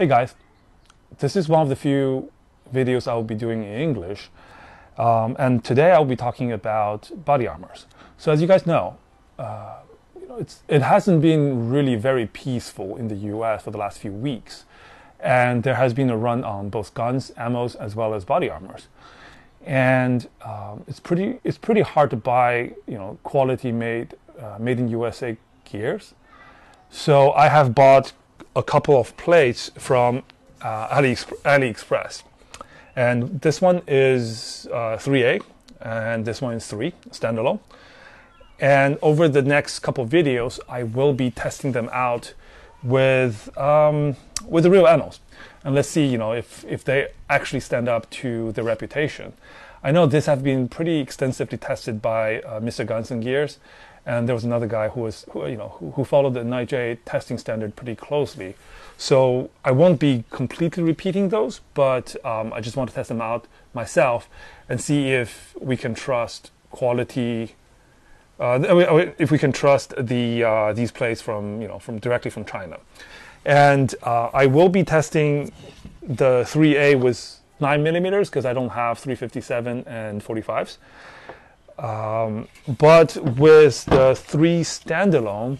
Hey guys, this is one of the few videos I will be doing in English. Um, and today I'll be talking about body armors. So as you guys know, uh, you know it hasn't been really very peaceful in the US for the last few weeks. And there has been a run on both guns, ammos, as well as body armors. And um, it's pretty it's pretty hard to buy you know quality made uh, made in USA gears. So I have bought a couple of plates from uh, AliExpress. And this one is uh, 3A, and this one is 3, standalone. And over the next couple of videos, I will be testing them out with, um, with the real animals. And let's see, you know, if, if they actually stand up to the reputation. I know this have been pretty extensively tested by uh, Mr. Guns and Gears, and there was another guy who was who, you know who, who followed the NIJ testing standard pretty closely. So I won't be completely repeating those, but um, I just want to test them out myself and see if we can trust quality. Uh, if we can trust the uh, these plates from you know from directly from China, and uh, I will be testing the 3A with nine millimeters because I don't have 357 and 45s. Um, but with the three standalone,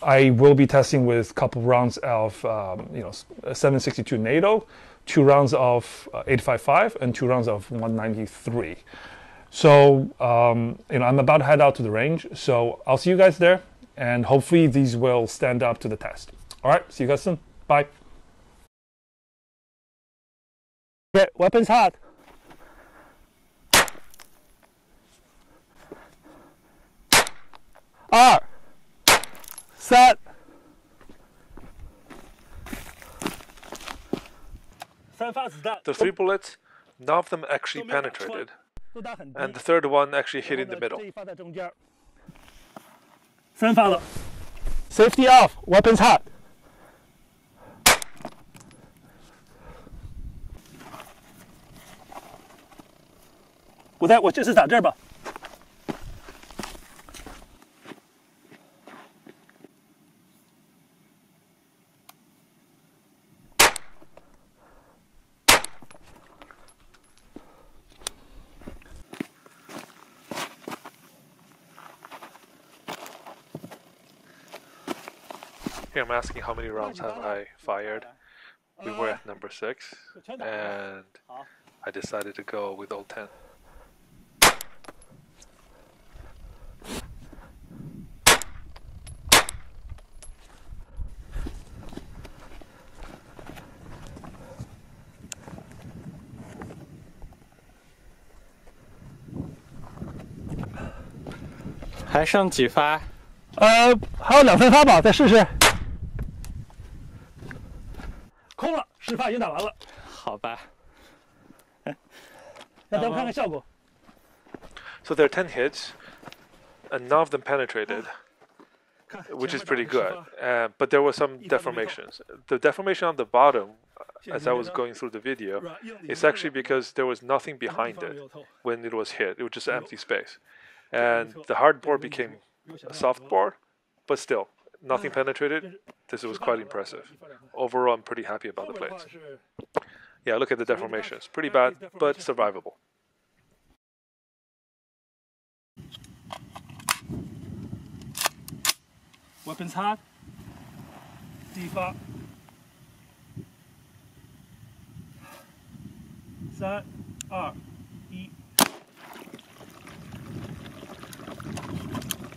I will be testing with a couple rounds of um, you know 762 NATO, two rounds of uh, 855, and two rounds of 193. So um, you know I'm about to head out to the range, so I'll see you guys there, and hopefully these will stand up to the test. All right, see you guys soon. Bye. Weapons hot. 二、三。The three bullets, none of them actually penetrated, and the third one actually hit in the middle. Safety off, weapons hot. 我在我这次打这儿吧。 Here I'm asking how many rounds have I fired. We were at number 6 and I decided to go with all 10. Hai 呃，还有两三发吧，再试试。 十发已经打完了。好吧。那咱们看看效果。So there are ten hits, and none of them penetrated, which is pretty good. Uh, but there were some deformations. The deformation on the bottom, as I was going through the video, is actually because there was nothing behind it when it was hit. It was just empty space, and the hard board became a soft board, but still, nothing penetrated. This was quite impressive. Overall, I'm pretty happy about the plates. Yeah, look at the deformations. Pretty bad, but survivable. Weapons hot. Deeper. Set. R. E.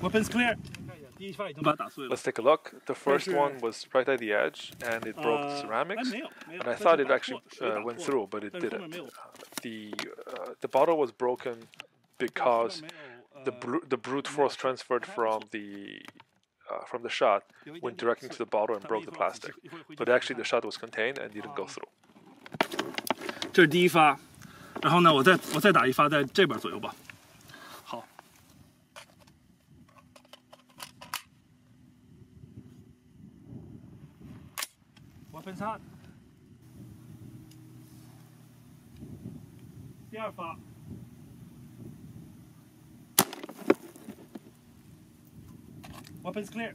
Weapons clear. Let's take a look. The first one was right at the edge, and it broke the ceramics. And I thought it actually uh, went through, but it didn't. The uh, the bottle was broken because the br the brute force transferred from the uh, from the shot went directly into the bottle and broke the plastic. But actually, the shot was contained and didn't go through. 这是第一发，然后呢，我再我再打一发在这边左右吧。 Weapons hot. See how far. Weapons clear.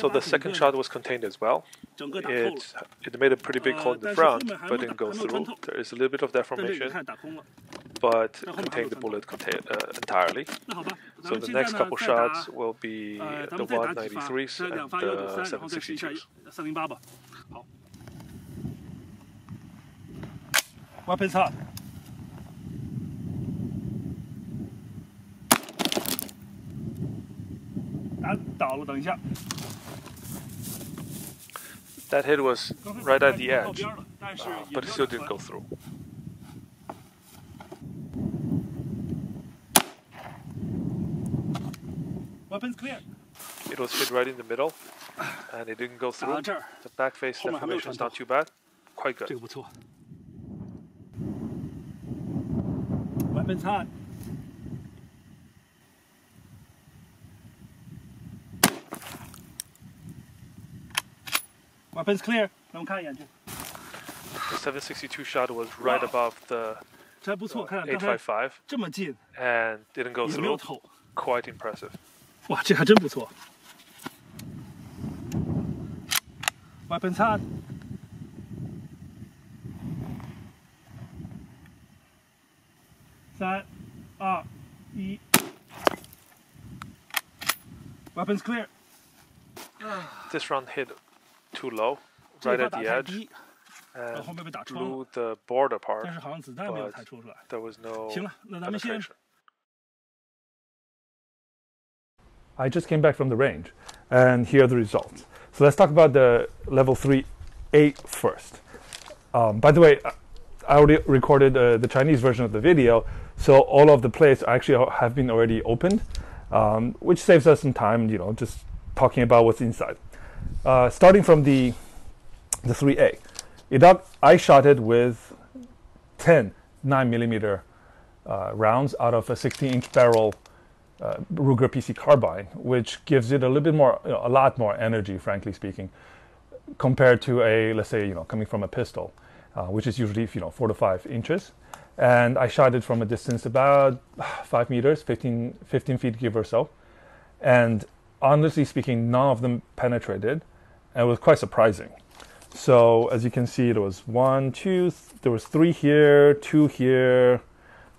So the second shot was contained as well. It it made a pretty big hole in the front, but didn't go through. There is a little bit of deformation, but contained the bullet contain, uh, entirely. So the next couple shots will be the 193s and the 762s. 三零八吧。好，weapons hot。打倒了，等一下。 that hit was right at the edge, uh, but it still didn't go through. Weapons clear. It was hit right in the middle, and it didn't go through. The back face deformation not too bad. Quite good. Weapons hot. Weapons clear，让我看一眼去。 The 762 shot was right Wow. above the 这还不错，看刚才855这么近 and didn't go 也没有 through. 透， Quite impressive. 哇，这还真不错。Weapons hot。三、二、一。Weapons clear。 This round hit too low, right at the edge, and blew the board apart. But there was no. I just came back from the range, and here are the results. So let's talk about the level 3A first. Um, by the way, I already recorded uh, the Chinese version of the video, so all of the plates actually uh, have been already opened, um, which saves us some time, you know, just talking about what's inside. Uh, starting from the the 3A, it I shot it with 10 9 millimeter uh, rounds out of a 16 inch barrel uh, Ruger PC carbine, which gives it a little bit more, you know, a lot more energy, frankly speaking, compared to a, let's say, you know, coming from a pistol, uh, which is usually, you know, four to five inches. And I shot it from a distance about five meters, 15, 15 feet, give or so. And honestly speaking, none of them penetrated, and it was quite surprising. So as you can see, there was one, two, th- there was three here, two here,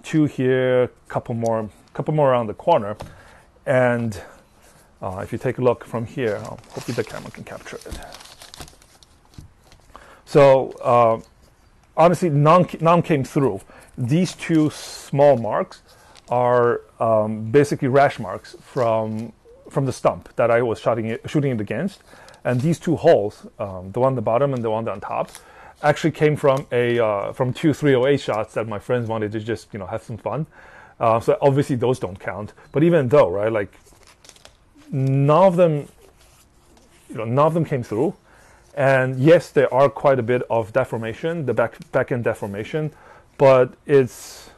two here, couple more, couple more around the corner, and uh, if you take a look from here, oh, hopefully the camera can capture it. So uh, honestly, none, none came through. These two small marks are um, basically rash marks from from the stump that I was shooting it, shooting it against, and these two holes, um, the one on the bottom and the one on top, actually came from a uh, from two 308 shots that my friends wanted to just you know have some fun. Uh, so obviously those don't count. But even though, right, like none of them, you know, none of them came through. And yes, there are quite a bit of deformation, the back back end deformation, but it's,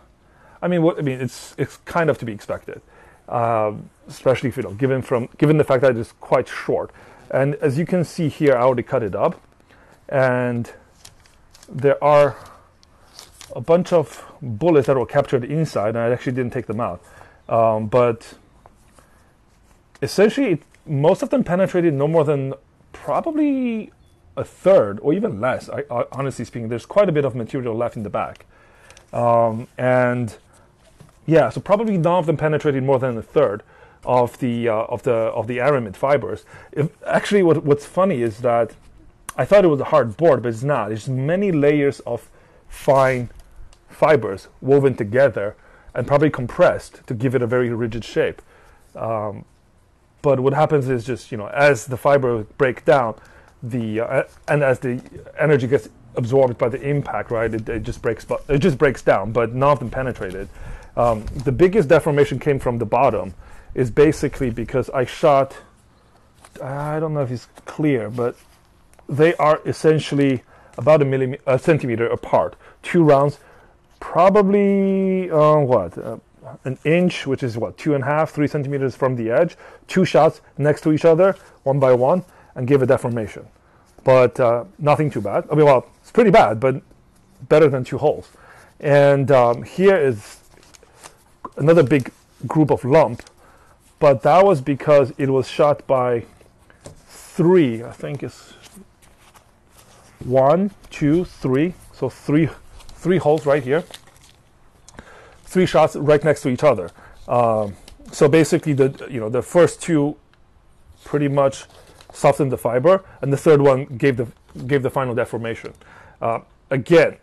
I mean, what I mean, it's it's kind of to be expected, um, especially if you know, given from given the fact that it's quite short. And as you can see here, I already cut it up, and there are a bunch of bullets that were captured inside, and I actually didn't take them out. Um, but essentially, it, most of them penetrated no more than probably a third or even less. I, I, honestly speaking, there's quite a bit of material left in the back, um, and yeah, so probably none of them penetrated more than a third of the uh, of the of the aramid fibers. If, actually, what, what's funny is that I thought it was a hard board, but it's not. It's many layers of fine fibers woven together and probably compressed to give it a very rigid shape. Um, but what happens is just you know as the fiber break down, the uh, and as the energy gets absorbed by the impact, right? It, it just breaks. It just breaks down, but none of them penetrated. Um, the biggest deformation came from the bottom, is basically because I shot. I don't know if it's clear, but they are essentially about a, millime- a centimeter apart. Two rounds, probably uh, what uh, an inch, which is what two and a half, three centimeters from the edge. Two shots next to each other, one by one, and give a deformation. But uh, nothing too bad. I mean, well, it's pretty bad, but better than two holes. And um, here is another big group of lump, but that was because it was shot by three, I think it's one, two, three. So three, three holes right here. Three shots right next to each other. Um, so basically, the you know the first two pretty much softened the fiber, and the third one gave the gave the final deformation. Uh, again,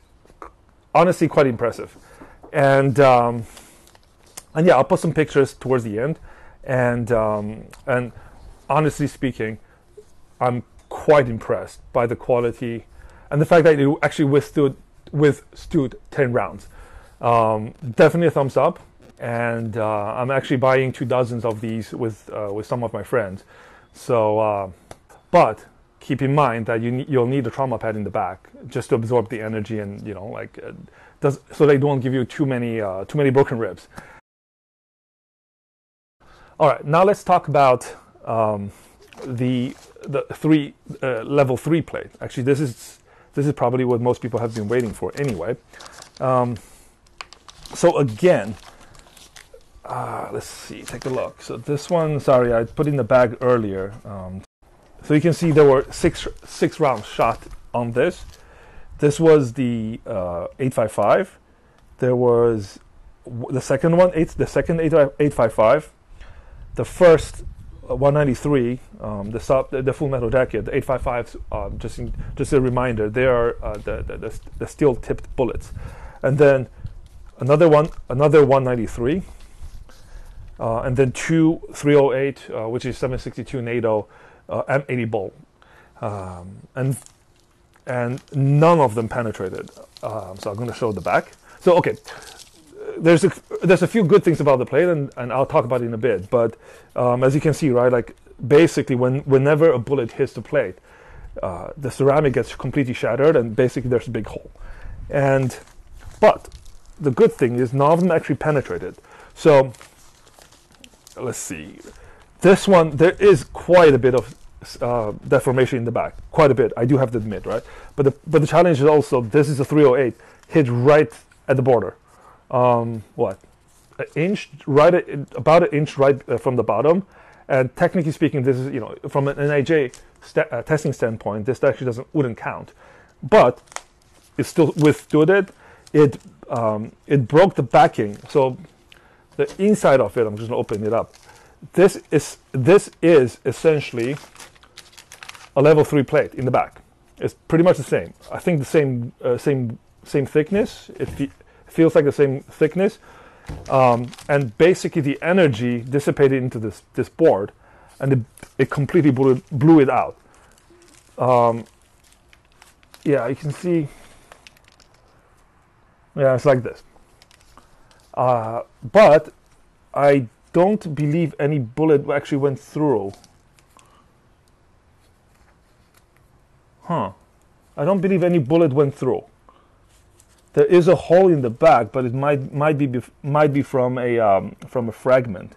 honestly, quite impressive. And um, and yeah, I'll put some pictures towards the end. And um, and honestly speaking, I'm quite impressed by the quality and the fact that it actually withstood withstood 10 rounds. Um, definitely a thumbs up. And uh, I'm actually buying two dozens of these with uh, with some of my friends. So, uh, but keep in mind that you ne- you'll need a trauma pad in the back just to absorb the energy and you know like uh, does so they don't give you too many uh, too many broken ribs. All right, now let's talk about um, the the three uh, level three plate. Actually, this is this is probably what most people have been waiting for anyway. Um, so again, uh, let's see, take a look. So this one, sorry, I put in the bag earlier. Um, so you can see there were six six rounds shot on this. This was the uh, 855. There was the second one, eight, the second 8, 855. The first uh, 193, um, the, sub, the, the full metal jacket, the 855s. Um, just in, just a reminder, they are uh, the, the, the, steel tipped bullets, and then another one, another 193. Uh, and then two 308, uh, which is 762 NATO uh, M80 ball, um, and and none of them penetrated. Um, so I'm going to show the back. So okay, there's a there's a few good things about the plate, and, and I'll talk about it in a bit. But um, as you can see, right, like basically when whenever a bullet hits the plate, uh, the ceramic gets completely shattered, and basically there's a big hole. And but the good thing is none of them actually penetrated. So let's see. This one, there is quite a bit of uh, deformation in the back, quite a bit. I do have to admit, right? But the but the challenge is also this is a 308 hit right at the border. Um, what, an inch right about an inch right uh, from the bottom, and technically speaking, this is you know from an NIJ sta- uh, testing standpoint, this actually doesn't wouldn't count, but it still withstood it. It um, it broke the backing, so the inside of it. I'm just gonna open it up. This is this is essentially a level three plate in the back. It's pretty much the same. I think the same uh, same same thickness. It feels like the same thickness, um, and basically the energy dissipated into this this board, and it, it completely blew it, blew it out. Um, yeah, you can see. Yeah, it's like this. Uh, but I don't believe any bullet actually went through. Huh. I don't believe any bullet went through. There is a hole in the back, but it might might be might be from a um, from a fragment.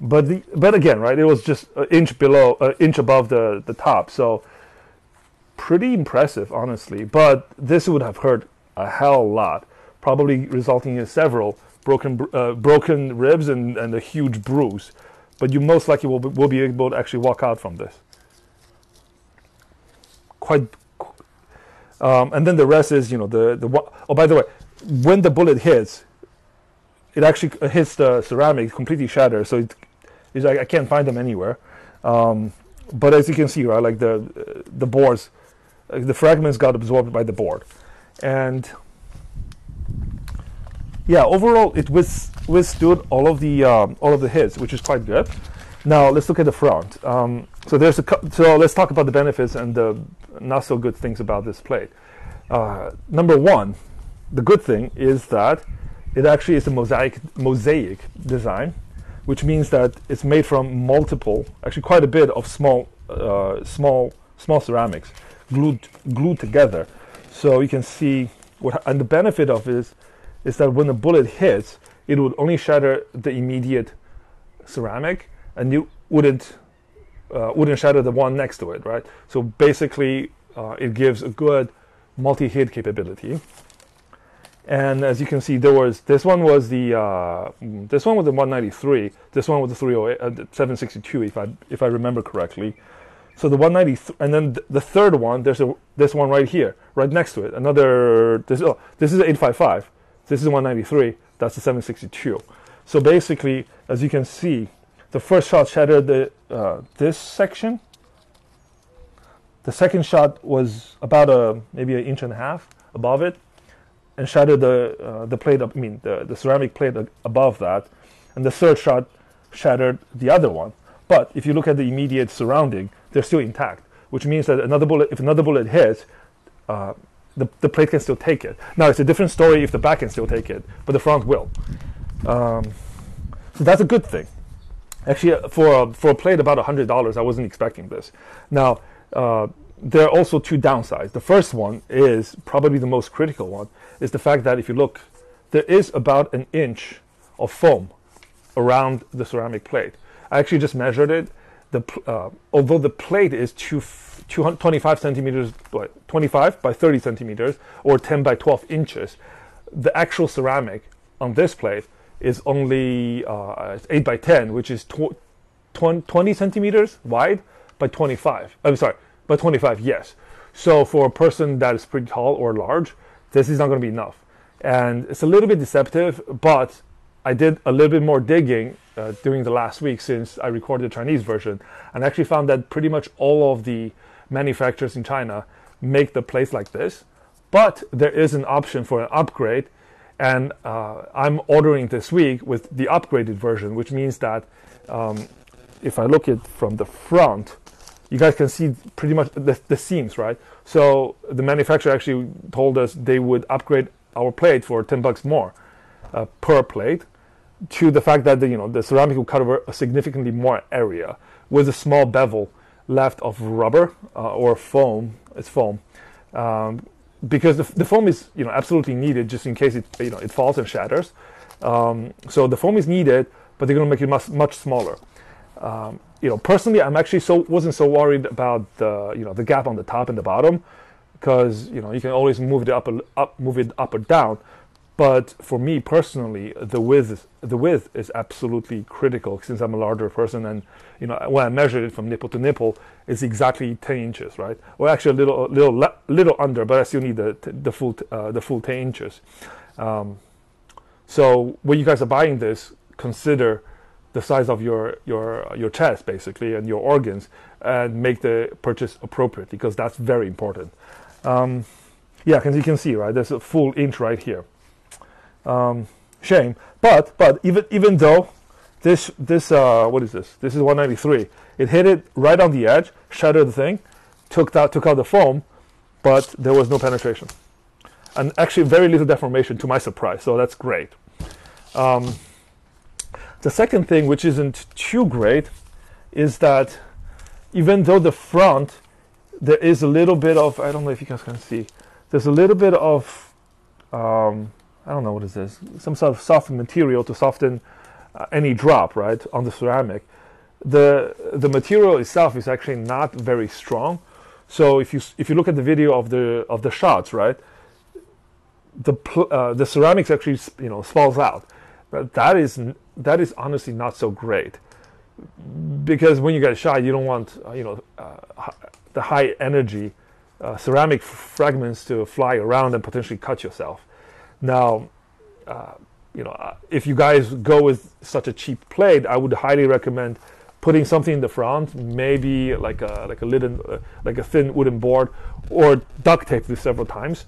But the but again, right? It was just an inch below, an inch above the the top, so pretty impressive, honestly. But this would have hurt a hell lot, probably resulting in several broken uh, broken ribs and, and a huge bruise. But you most likely will be, will be able to actually walk out from this. Quite. Um, and then the rest is, you know, the the. Oh, by the way, when the bullet hits, it actually hits the ceramic, completely shatters. So it, it's like I can't find them anywhere. Um, but as you can see, right, like the the boards, the fragments got absorbed by the board, and yeah, overall it withstood all of the um, all of the hits, which is quite good. Now let's look at the front. Um, so there's a so let's talk about the benefits and the not so good things about this plate. Uh, number one, the good thing is that it actually is a mosaic mosaic design, which means that it's made from multiple, actually quite a bit of small uh, small small ceramics glued glued together. So you can see what and the benefit of is is that when the bullet hits, it would only shatter the immediate ceramic, and you wouldn't uh, wouldn't shatter the one next to it, right? So basically, uh, it gives a good multi-hit capability. And as you can see, there was this one was the uh, this one was the 193, this one was the 308, uh, the 762, if I if I remember correctly. So the 193, and then th- the third one, there's a this one right here, right next to it. Another this oh this is 855. This is 193. That's the 762. So basically, as you can see, the first shot shattered the uh, this section. The second shot was about a maybe an inch and a half above it, and shattered the uh, the plate. I mean the, the ceramic plate above that, and the third shot shattered the other one. But if you look at the immediate surrounding, they're still intact, which means that another bullet, if another bullet hits, uh, the, the plate can still take it. Now it's a different story if the back can still take it, but the front will. Um, so that's a good thing. Actually, uh, for a, for a plate about hundred dollars, I wasn't expecting this. Now uh, there are also two downsides. The first one is probably the most critical one, is the fact that if you look, there is about an inch of foam around the ceramic plate. I actually just measured it. The uh, although the plate is two, f- 225 centimeters, by 25 by 30 centimeters, or 10 by 12 inches, the actual ceramic on this plate is only uh, it's 8 by 10, which is tw- 20, 20 centimeters wide by 25. I'm sorry, by 25. Yes. So for a person that is pretty tall or large, this is not going to be enough, and it's a little bit deceptive. But I did a little bit more digging uh, during the last week since I recorded the Chinese version, and actually found that pretty much all of the manufacturers in China make the plates like this. But there is an option for an upgrade, and uh, I'm ordering this week with the upgraded version, which means that um, if I look at from the front, you guys can see pretty much the, the seams, right? So the manufacturer actually told us they would upgrade our plate for 10 bucks more uh, per plate to the fact that the, you know the ceramic will cover a significantly more area with a small bevel left of rubber uh, or foam. It's foam um, because the, the foam is you know absolutely needed just in case it you know it falls and shatters. Um, so the foam is needed, but they're going to make it much much smaller. Um, you know, personally, I'm actually so wasn't so worried about the you know the gap on the top and the bottom because you know you can always move it up, up move it up or down. But for me personally, the width the width is absolutely critical since I'm a larger person, and you know when I measured it from nipple to nipple, it's exactly 10 inches, right? Or actually a little little little under, but I still need the the full uh, the full 10 inches. Um, so when you guys are buying this, consider the size of your your your chest basically and your organs, and make the purchase appropriate because that's very important. Um, yeah, because you can see right, there's a full inch right here. Um, shame, but but even even though this this uh, what is this? This is 193. It hit it right on the edge, shattered the thing, took out took out the foam, but there was no penetration, and actually very little deformation to my surprise. So that's great. Um, the second thing, which isn't too great, is that even though the front there is a little bit of I don't know if you guys can see, there's a little bit of um, I don't know what is this, some sort of soft material to soften uh, any drop right on the ceramic. The the material itself is actually not very strong. So if you if you look at the video of the of the shots, right, the uh, the ceramics actually you know falls out. But that is, that is honestly not so great because when you get shot, you don't want uh, you know uh, the high energy uh, ceramic fragments to fly around and potentially cut yourself. Now, uh, you know, uh, if you guys go with such a cheap plate, I would highly recommend putting something in the front, maybe like a like a linen, uh, like a thin wooden board, or duct tape this several times,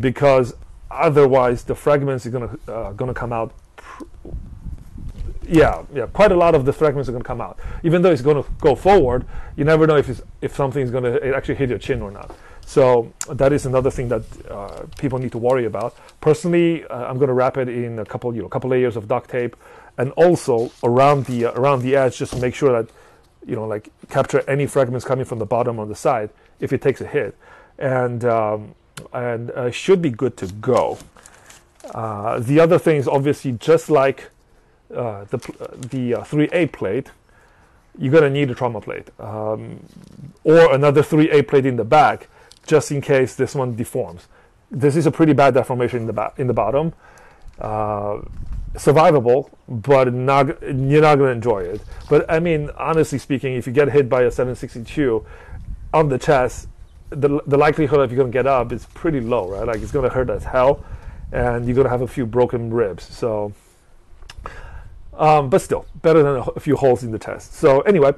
because otherwise the fragments are gonna uh, gonna come out. Pr- yeah, yeah, quite a lot of the fragments are gonna come out. Even though it's gonna go forward, you never know if it's, if something's gonna actually hit your chin or not. So that is another thing that uh, people need to worry about. Personally, uh, I'm going to wrap it in a couple, you know, couple layers of duct tape, and also around the uh, around the edge, just to make sure that, you know, like capture any fragments coming from the bottom or the side if it takes a hit, and um, and uh, should be good to go. Uh, the other thing is obviously just like uh, the the uh, 3A plate, you're gonna need a trauma plate um, or another 3A plate in the back just in case this one deforms. This is a pretty bad deformation in the in the bottom. Uh, survivable, but not you're not going to enjoy it. But I mean, honestly speaking, if you get hit by a 762 on the chest, the the likelihood of you're going to get up is pretty low, right? Like it's going to hurt as hell, and you're going to have a few broken ribs. So, um, but still, better than a, a few holes in the chest. So anyway,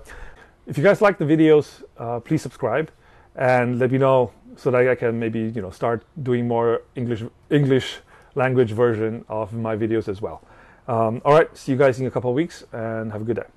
if you guys like the videos, uh, please subscribe and let me know so that I can maybe you know start doing more English English language version of my videos as well. Um, all right, see you guys in a couple of weeks and have a good day.